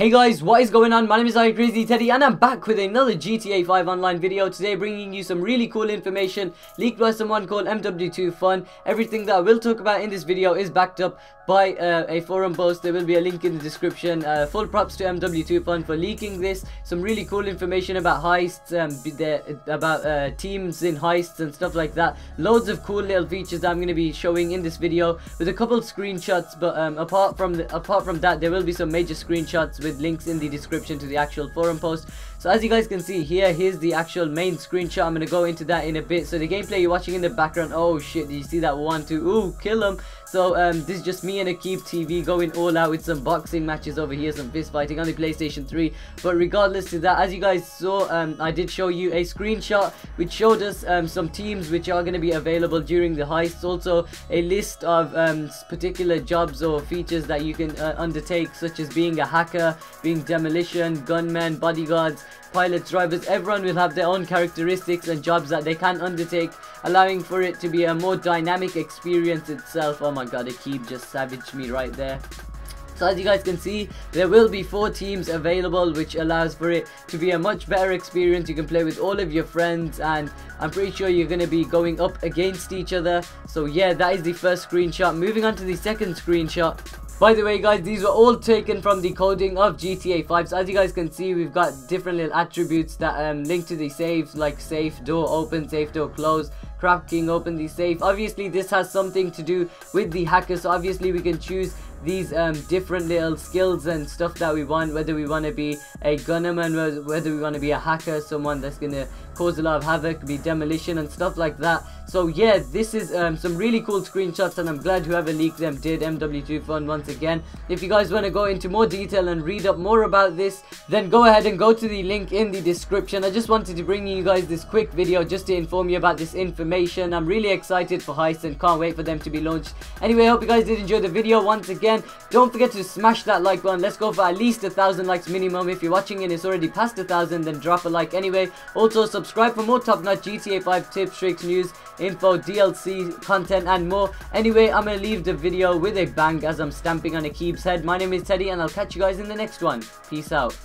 Hey guys, what is going on? My name is iCrazyTeddy and I'm back with another GTA 5 online video. Today bringing you some really cool information leaked by someone called MW2 Fun. Everything that I will talk about in this video is backed up by uh, a forum post. There will be a link in the description. Uh, full props to MW2 Fun for leaking this. Some really cool information about heists, um, about uh, teams in heists and stuff like that. Loads of cool little features that I'm going to be showing in this video with a couple of screenshots. But um, apart from the, apart from that, there will be some major screenshots with with links in the description to the actual forum post. So as you guys can see here, here's the actual main screenshot. I'm going to go into that in a bit. So the gameplay you're watching in the background, oh shit, did you see that one, two, ooh, kill him. So um, this is just me and Akib TV going all out with some boxing matches over here, some fist fighting on the PlayStation 3. But regardless to that, as you guys saw, um, I did show you a screenshot which showed us um, some teams which are going to be available during the heists. Also a list of um, particular jobs or features that you can uh, undertake such as being a hacker, being demolition, gunmen, bodyguards, pilots, drivers, everyone will have their own characteristics and jobs that they can undertake, allowing for it to be a more dynamic experience itself. Oh my god, Akib just savaged me right there. So as you guys can see, there will be four teams available which allows for it to be a much better experience. You can play with all of your friends and I'm pretty sure you're going to be going up against each other. So yeah, that is the first screenshot. Moving on to the second screenshot. By the way guys, these were all taken from the coding of GTA 5. So as you guys can see, we've got different little attributes that um, link to the safe, like safe door open, safe door close, cracking open the safe. Obviously this has something to do with the hacker, so obviously we can choose these um, different little skills and stuff that we want whether we want to be a gunnerman whether we want to be a hacker someone that's gonna cause a lot of havoc be demolition and stuff like that. So yeah this is um, some really cool screenshots and I'm glad whoever leaked them did. MW2 Fun once again. If you guys want to go into more detail and read up more about this then go ahead and go to the link in the description. I just wanted to bring you guys this quick video just to inform you about this information. I'm really excited for Heist and can't wait for them to be launched. Anyway I hope you guys did enjoy the video once again again. Don't forget to smash that like button. Let's go for at least a thousand likes minimum. If you're watching and it's already past a thousand, then drop a like anyway. Also, subscribe for more top-notch GTA 5 tips, tricks, news, info, DLC, content, and more. Anyway, I'm to leave the video with a bang as I'm stamping on Akib's head. My name is Teddy, and I'll catch you guys in the next one. Peace out.